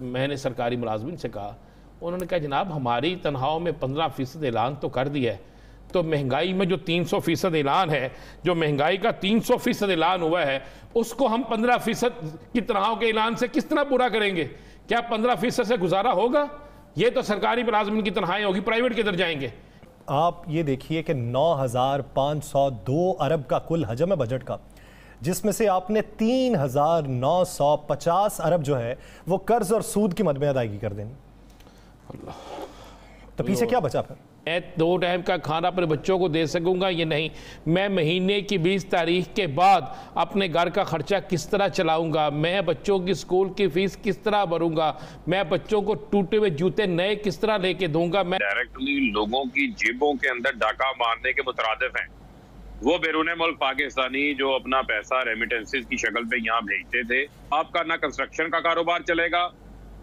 मैंने सरकारी मुलाजमिन से कहा उन्होंने कहा जनाब हमारी तनख्वाहों में पंद्रह फ़ीसद ऐलान तो कर दिया है तो महँगाई में जो तीन सौ फ़ीसद ऐलान है जो महँगाई का तीन सौ फ़ीसद ऐलान हुआ है उसको हम पंद्रह फ़ीसद की तनख्वाहों के ऐलान से किस तरह पूरा करेंगे? क्या पंद्रह फ़ीसद से गुजारा होगा? ये तो सरकारी मुलाजमिन की तनख्वाहें होगी प्राइवेट किधर जाएँगे? आप ये देखिए कि 9,502 अरब का कुल हजम है बजट का। जिसमें से आपने 3,950 अरब जो है वो कर्ज और सूद की मद में अदायगी कर देनी। तो पीछे क्या बचा फिर? मैं दो टाइम का खाना अपने बच्चों को दे सकूँगा ये नहीं? मैं महीने की 20 तारीख के बाद अपने घर का खर्चा किस तरह चलाऊँगा? मैं बच्चों की स्कूल की फ़ीस किस तरह भरूँगा? मैं बच्चों को टूटे हुए जूते नए किस तरह लेके दूँगा? मैं डायरेक्टली लोगों की जेबों के अंदर डाका मारने के मुतरदफ हैं। वो बैरून मुल्क पाकिस्तानी जो अपना पैसा रेमिटेंसेज की शक्ल पे यहाँ भेजते थे, आपका ना कंस्ट्रक्शन का कारोबार चलेगा।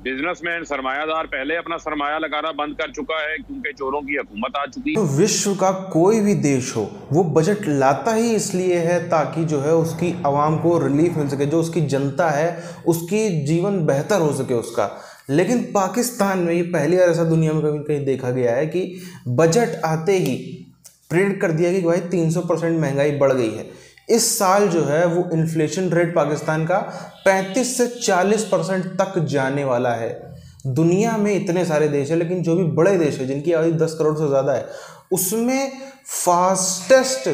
बिजनेसमैन सरमायादार, पहले अपना सरमाया लगाना बंद कर चुका है, क्योंकि चोरों की हुकूमत आ चुकी। तो विश्व का कोई भी देश हो, वो बजट लाता ही इसलिए है ताकि जो है उसकी आवाम को रिलीफ मिल सके, जो उसकी जनता है, उसकी जीवन बेहतर हो सके उसका। लेकिन पाकिस्तान में ये पहली बार ऐसा दुनिया में कभी कहीं देखा गया है कि बजट आते ही प्रिडिक्ट कर दिया कि भाई 300 परसेंट महँगाई बढ़ गई है। इस साल जो है वो इन्फ्लेशन रेट पाकिस्तान का 35 से 40 परसेंट तक जाने वाला है। दुनिया में इतने सारे देश हैं, लेकिन जो भी बड़े देश हैं, जिनकी आबादी 10 करोड़ से ज़्यादा है, उसमें फास्टेस्ट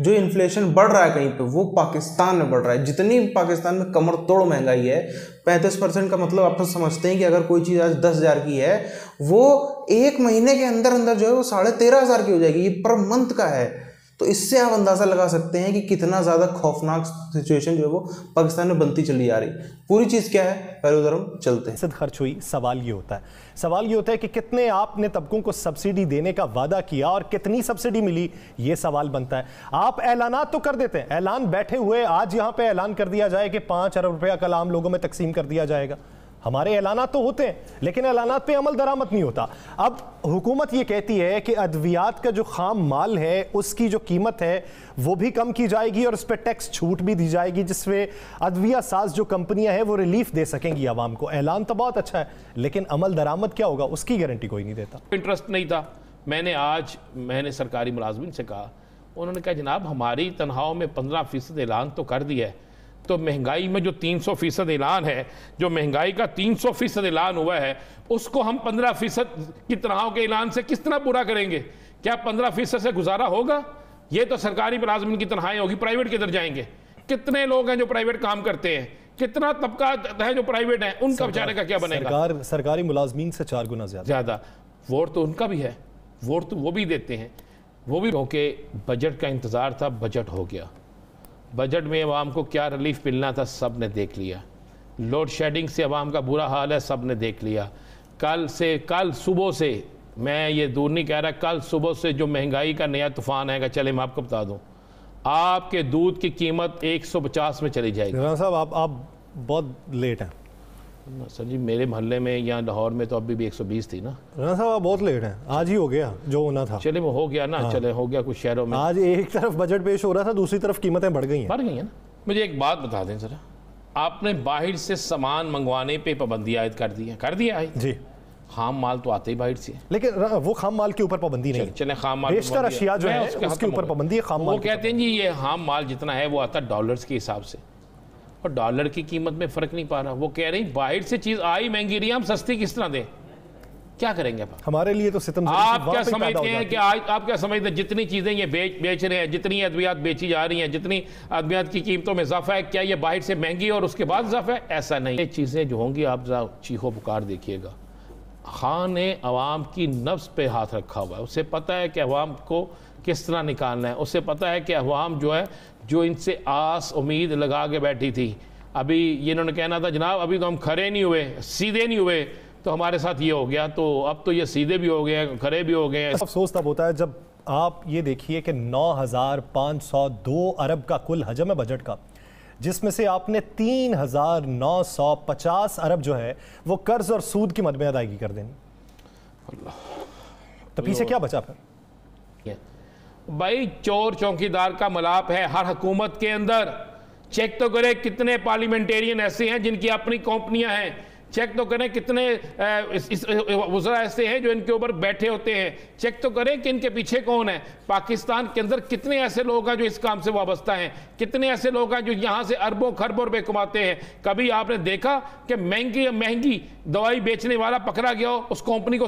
जो इन्फ्लेशन बढ़ रहा है कहीं पे, वो पाकिस्तान में बढ़ रहा है। जितनी पाकिस्तान में कमर तोड़ महँगाई है, पैंतीस परसेंट का मतलब आप तो समझते हैं कि अगर कोई चीज़ आज दस हज़ार की है, वो एक महीने के अंदर अंदर जो है वो साढ़े तेरह हज़ार की हो जाएगी। ये पर मंथ का है। तो इससे आप अंदाज़ा लगा सकते हैं कि कितना ज़्यादा खौफनाक सिचुएशन जो है वो पाकिस्तान में बनती चली आ रही। पूरी चीज़ क्या है? पहले उधर हम चलते हैं। खर्च हुई, सवाल ये होता है। सवाल ये होता है कि कितने आपने तबकों को सब्सिडी देने का वादा किया और कितनी सब्सिडी मिली? ये सवाल बनता है। आप ऐलान तो कर देते हैं। ऐलान बैठे हुए आज यहाँ पे ऐलान कर दिया जाए कि पाँच अरब रुपया कल आम लोगों में तकसीम कर दिया जाएगा। हमारे ऐलाना तो होते हैं, लेकिन ऐलाना पे अमल दरामद नहीं होता। अब हुकूमत ये कहती है कि अद्वियात का जो खाम माल है, उसकी जो कीमत है, वो भी कम की जाएगी और उस पर टैक्स छूट भी दी जाएगी जिसमें अद्विया साज जो कंपनियाँ हैं, वो रिलीफ दे सकेंगी आवाम को। ऐलान तो बहुत अच्छा है, लेकिन अमल दरामद क्या होगा, उसकी गारंटी कोई नहीं देता। इंटरेस्ट नहीं था। मैंने आज, मैंने सरकारी मुलाजमिन से कहा, उन्होंने कहा, जनाब, हमारी तनख्वाहों में पंद्रह फ़ीसद ऐलान तो कर दिया है तो महँगाई में जो 300 फ़ीसद ऐलान है जो महँगाई का 300 फ़ीसद ऐलान हुआ है उसको हम 15 फ़ीसद की तरह के ऐलान से किस तरह पूरा करेंगे? क्या 15 फ़ीसद से गुजारा होगा? ये तो सरकारी मुलाजमिन की तनख्वाहें होगी प्राइवेट किधर जाएँगे। कितने लोग हैं जो प्राइवेट काम करते हैं? कितना तबका है जो प्राइवेट है? उनका बेचारे का क्या बनेगा? सरकार सरकारी मुलाजमीन से चार गुना ज़्यादा। ज़्यादा। वोट तो उनका भी है। वोट तो वो भी देते हैं। वो भी क्योंकि बजट का इंतज़ार था बजट हो गया। बजट में आवाम को क्या रिलीफ मिलना था सबने देख लिया। लोड शेडिंग से आवाम का बुरा हाल है सबने देख लिया। कल से, कल सुबह से, मैं ये दूर नहीं कह रहा, कल सुबह से जो महँगाई का नया तूफ़ान आएगा, चले मैं आपको बता दूँ, आपके दूध की कीमत 150 में चली जाएगी। साहब, आप आप बहुत लेट हैं। सर जी मेरे मोहल्ले में या लाहौर में तो अभी भी 120 थी ना। राना साहब आप बहुत लेट है। आज ही हो गया जो होना था। चले वो हो गया ना हाँ। चले हो गया कुछ शहरों में। आज एक तरफ़ बजट पेश हो रहा था दूसरी तरफ़ कीमतें बढ़ गई हैं। बढ़ गई हैं ना। मुझे एक बात बता दें सर आपने बाहर से सामान मंगवाने पे पाबंदी आयद कर दी है। कर दिया है? जी। खाम माल तो आते ही बाहर से। लेकिन वो खाम माल के ऊपर पाबंदी नहीं। चले खाम माल बेशतर अशिया जो है उसके ऊपर पाबंदी है खाम माल वो कहते हैं जी ये खाम माल जितना है वो आता डॉलर्स के हिसाब से। और डॉलर की कीमत में फ़र्क नहीं पा रहा। वो कह रही बाहर से चीज़ आई महँगी रही हम सस्ती किस तरह दें? क्या करेंगे आप हमारे लिए तो सितम आप क्या समझते हैं कि आज आप क्या समझते हैं जितनी चीज़ें ये बेच बेच रहे हैं जितनी अद्वियात बेची जा रही हैं जितनी अद्वियात की कीमतों में इजाफा है क्या ये बाहर से महँगी और उसके बाद इजाफा है? ऐसा नहीं। ये चीज़ें जो होंगी आप चीखो पुकार देखिएगा। खान ने अवाम की नफ्स पे हाथ रखा हुआ है। उसे पता है कि अवाम को किस तरह निकालना है? उसे पता है कि अवाम जो है जो इनसे आस उम्मीद लगा के बैठी थी। अभी ये इन्होंने कहना था जनाब अभी तो हम खड़े नहीं हुए सीधे नहीं हुए तो हमारे साथ ये हो गया तो अब तो ये सीधे भी हो गए हैं खड़े भी हो गए हैं। अफसोस तब होता है जब आप ये देखिए कि 9,502 अरब का कुल हजम है बजट का जिसमें से आपने 3,950 अरब जो है वो कर्ज और सूद की मद में अदायगी कर देनी। तो पीछे क्या बचा फिर? भाई, चोर चौकीदार का मलाप है हर हुकूमत के अंदर। चेक तो करें कितने पार्लियामेंटेरियन ऐसे हैं जिनकी अपनी कंपनियाँ हैं। चेक तो करें कितने वजरा ऐसे हैं जो इनके ऊपर बैठे होते हैं। चेक तो करें कि इनके पीछे कौन है। पाकिस्तान के अंदर कितने ऐसे लोग हैं जो इस काम से वाबस्ता हैं? कितने ऐसे लोग हैं जो यहाँ से अरबों खरबों रुपये कमाते हैं? कभी आपने देखा कि महँगी महँगी दवाई बेचने वाला पकड़ा गया हो? उस कंपनी को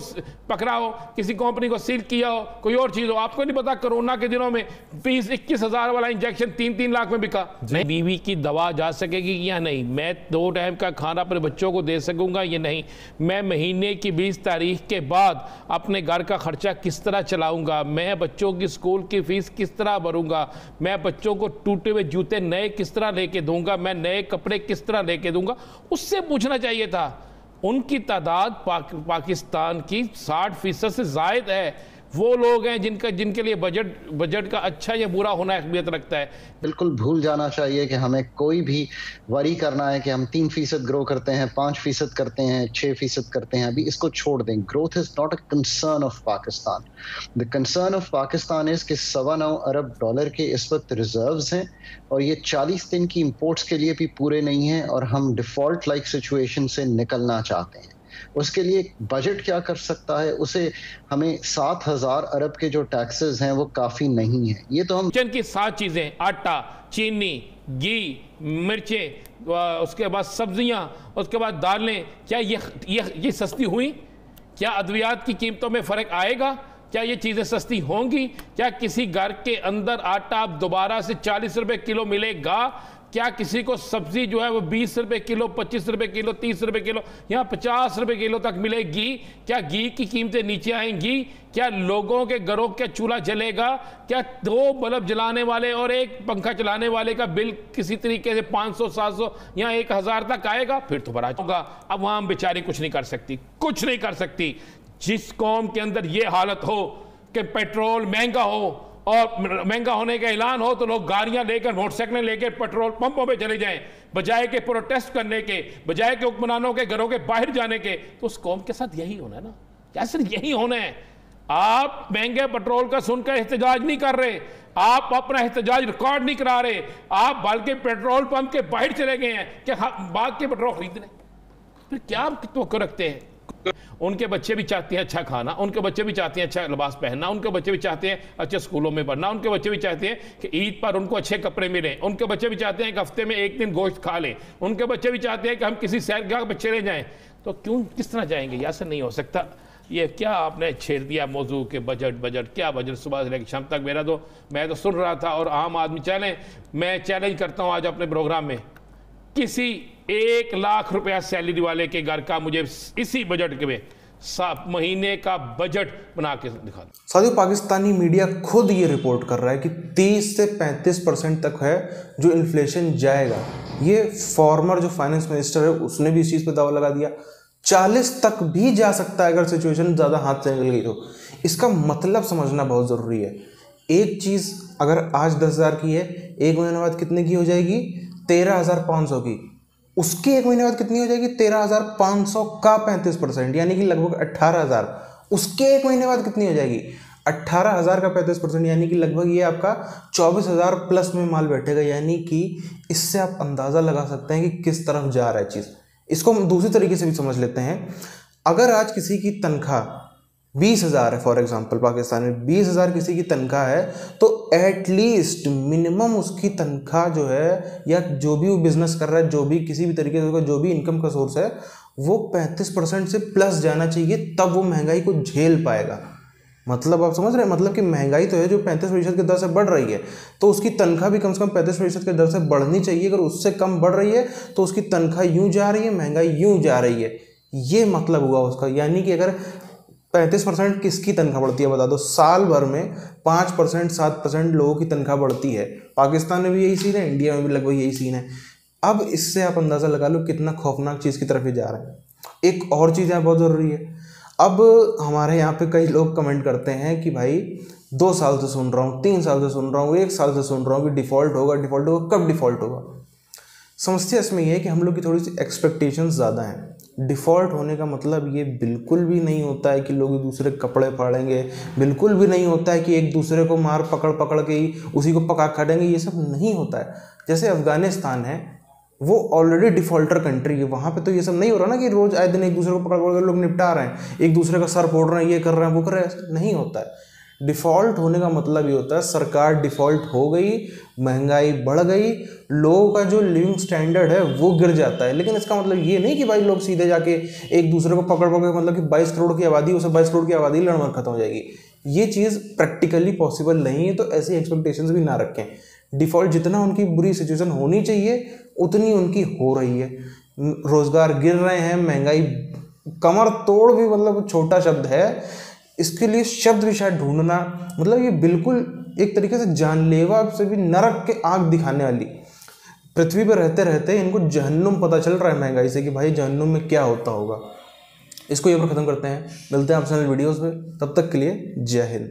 पकड़ा हो? किसी कंपनी को सील किया हो? कोई और चीज़ हो? आपको नहीं पता कोरोना के दिनों में बीस इक्कीस हज़ार वाला इंजेक्शन तीन तीन लाख में बिका। नहीं बीवी की दवा जा सकेगी या नहीं? मैं दो टाइम का खाना अपने बच्चों को दे सकूँगा ये नहीं? मैं महीने की बीस तारीख के बाद अपने घर का खर्चा किस तरह चलाऊँगा? मैं बच्चों की स्कूल की फ़ीस किस तरह भरूँगा? मैं बच्चों को टूटे हुए जूते नए किस तरह लेके दूँगा? मैं नए कपड़े किस तरह लेके दूँगा? उससे पूछना चाहिए था। उनकी तादाद पाक, पाकिस्तान की 60 फ़ीसद से जायद है। वो लोग हैं जिनका, जिनके लिए बजट बजट का अच्छा या बुरा होना अहमियत रखता है। बिल्कुल भूल जाना चाहिए कि हमें कोई भी वरी करना है कि हम तीन फ़ीसद ग्रो करते हैं, पाँच फ़ीसद करते हैं, छह फ़ीसद करते हैं, अभी इसको छोड़ दें। Growth is not a concern of Pakistan the concern of Pakistan is कि सवा नौ अरब डॉलर के इस वक्त रिज़र्व हैं और ये चालीस दिन की इम्पोर्ट्स के लिए भी पूरे नहीं हैं और हम डिफ़ॉल्ट लाइक सिचुएशन से निकलना चाहते हैं। उसके लिए बजट क्या कर सकता है? उसे हमें सात हज़ार अरब के जो टैक्सेस हैं, वो काफ़ी नहीं है। ये तो हम किचन की सात चीज़ें, आटा, चीनी, घी, मिर्चें उसके बाद सब्ज़ियाँ, उसके बाद दालें। क्या ये ये ये सस्ती हुई? क्या अद्वियात की कीमतों में फ़र्क आएगा? क्या ये चीज़ें सस्ती होंगी? क्या किसी घर के अंदर आटा अब दोबारा से चालीस रुपए किलो मिलेगा? क्या किसी को सब्ज़ी जो है वो बीस रुपए किलो, पच्चीस रुपए किलो, तीस रुपए किलो या पचास रुपए किलो तक मिलेगी? क्या घी की कीमतें नीचे आएँगी? क्या लोगों के घरों का चूल्हा जलेगा? क्या दो बल्ब जलाने वाले और एक पंखा चलाने वाले का बिल किसी तरीके से 500 700 या एक हज़ार तक आएगा? फिर तो बड़ा होगा। अब वहाँ बेचारी कुछ नहीं कर सकती। कुछ नहीं कर सकती। जिस कौम के अंदर ये हालत हो कि पेट्रोल महँगा हो और महँगा होने का ऐलान हो तो लोग गाड़ियाँ लेकर, मोटरसाइकिलें लेकर पेट्रोल पंपों पे चले जाएँ, बजाय के प्रोटेस्ट करने के, बजाय के हुक्मरानों के घरों के बाहर जाने के। तो उस कौम के साथ यही होना है ना? क्या सिर्फ़ यही होना है? आप महँगे पेट्रोल का सुनकर एहतजाज नहीं कर रहे, आप अपना एहतजाज रिकॉर्ड नहीं करा रहे, आप बल्कि पेट्रोल पंप के बाहर चले गए हैं कि बाग के पेट्रोल खरीदने। फिर क्या आप तो रखते हैं? उनके बच्चे भी चाहते हैं अच्छा खाना, उनके बच्चे भी चाहते हैं अच्छा लिबास पहनना, उनके बच्चे भी चाहते हैं अच्छे स्कूलों में पढ़ना, उनके बच्चे भी चाहते हैं कि ईद पर उनको अच्छे कपड़े मिलें, उनके बच्चे भी चाहते हैं कि हफ़्ते में एक दिन गोश्त खा लें, उनके बच्चे भी चाहते हैं कि हम किसी सैरगाह पर चले जाएँ। तो क्यों, किस तरह जाएँगे? ऐसा नहीं हो सकता। ये क्या आपने छेड़ दिया मौजू के बजट बजट क्या बजट सुबह से लेकर शाम तक? मेरा तो मैं तो सुन रहा था और आम आदमी, चलें, मैं चैलेंज करता हूँ आज अपने प्रोग्राम में। किसी एक लाख रुपया सैलरी वाले के घर का मुझे इसी बजट के में महीने का बजट बना के दिखा दो। साथियों, पाकिस्तानी मीडिया खुद ये रिपोर्ट कर रहा है कि 30 से 35 परसेंट तक है जो इन्फ्लेशन जाएगा। ये फॉर्मर जो फाइनेंस मिनिस्टर है, उसने भी इस चीज़ पर दावा लगा दिया। 40 तक भी जा सकता है अगर सिचुएशन ज़्यादा हाथ से निकल गई तो। इसका मतलब समझना बहुत ज़रूरी है। एक चीज़ अगर आज दस हज़ार की है, एक महीने बाद कितने की हो जाएगी? तेरह हज़ार पाँच सौ की। उसके एक महीने बाद कितनी हो जाएगी? तेरह हज़ार पाँच सौ का पैंतीस परसेंट, यानी कि लगभग अट्ठारह हज़ार। उसके एक महीने बाद कितनी हो जाएगी? अट्ठारह हज़ार का पैंतीस परसेंट, यानी कि लगभग ये आपका चौबीस हज़ार प्लस में माल बैठेगा। यानी कि इससे आप अंदाज़ा लगा सकते हैं कि किस तरफ़ जा रहा है चीज़। इसको हम दूसरी तरीके से भी समझ लेते हैं। अगर आज किसी की तनख्वाह बीस हज़ार है फॉर एग्जांपल पाकिस्तान में बीस हज़ार किसी की तनख्वाह है तो एटलीस्ट मिनिमम उसकी तनख्वाह जो है, या जो भी वो बिज़नेस कर रहा है, जो भी किसी भी तरीके से जो भी इनकम का सोर्स है, वो पैंतीस परसेंट से प्लस जाना चाहिए, तब वो महँगाई को झेल पाएगा। मतलब आप समझ रहे हैं? मतलब कि महँगाई तो है जो पैंतीस प्रतिशत की दर से बढ़ रही है तो उसकी तनख्वाह भी कम से कम पैंतीस प्रतिशत के दर से बढ़नी चाहिए। अगर उससे कम बढ़ रही है तो उसकी तनख्वाह यूँ जा रही है, महँगाई यूँ जा रही है। ये मतलब हुआ उसका। यानी कि अगर पैंतीस परसेंट किसकी तनख्वाह बढ़ती है? बता दो, साल भर में पाँच परसेंट, सात परसेंट लोगों की तनख्वाह बढ़ती है। पाकिस्तान में भी यही सीन है इंडिया में भी लगभग यही सीन है। अब इससे आप अंदाज़ा लगा लो कितना खौफनाक चीज़ की तरफ़ ही जा रहे हैं। एक और चीज़ यहाँ बहुत ज़रूरी है। अब हमारे यहाँ पे कई लोग कमेंट करते हैं कि भाई, दो साल से सुन रहा हूँ, तीन साल से सुन रहा हूँ, एक साल से सुन रहा हूँ कि डिफ़ॉल्ट होगा डिफ़ॉल्ट होगा, कब डिफ़ॉल्ट होगा? समस्या इसमें यह है कि हम लोग की थोड़ी सी एक्सपेक्टेशंस ज़्यादा हैं। डिफ़ॉल्ट होने का मतलब ये बिल्कुल भी नहीं होता है कि लोग एक दूसरे कपड़े फाड़ेंगे, बिल्कुल भी नहीं होता है कि एक दूसरे को मार पकड़ पकड़ के ही उसी को पका खाटेंगे ये सब नहीं होता है। जैसे अफ़गानिस्तान है, वो ऑलरेडी डिफॉल्टर कंट्री है, वहाँ पे तो ये सब नहीं हो रहा ना कि रोज आए दिन एक दूसरे को पकड़ पकड़ कर लोग निपटा रहे हैं, एक दूसरे का सर फोड़ रहे हैं, ये कर रहे हैं, वो कर रहे हैं नहीं होता है। डिफ़ॉल्ट होने का मतलब ये होता है, सरकार डिफ़ॉल्ट हो गई, महँगाई बढ़ गई, लोगों का जो लिविंग स्टैंडर्ड है वो गिर जाता है। लेकिन इसका मतलब ये नहीं कि भाई लोग सीधे जाके एक दूसरे को पकड़ पकड़ मतलब कि 22 करोड़ की आबादी, उसे 22 करोड़ की आबादी लड़मर खत्म हो जाएगी। ये चीज़ प्रैक्टिकली पॉसिबल नहीं है तो ऐसी एक्सपेक्टेशंस भी ना रखें। डिफ़ॉल्ट जितना उनकी बुरी सिचुएशन होनी चाहिए, उतनी उनकी हो रही है। रोज़गार गिर रहे हैं, महँगाई कमर तोड़ भी मतलब छोटा शब्द है इसके लिए शब्द शायद ढूंढना मतलब ये बिल्कुल एक तरीके से जानलेवा से भी नरक के आग दिखाने वाली। पृथ्वी पर रहते रहते इनको जहन्नुम पता चल रहा है महँगाई से कि भाई जहन्नुम में क्या होता होगा। इसको ये पर ख़त्म करते हैं। मिलते हैं आपसे वीडियोज़ में। तब तक के लिए जय हिंद।